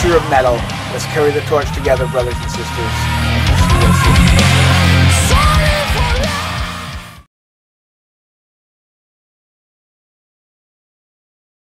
future of metal. Let's carry the torch together, brothers and sisters.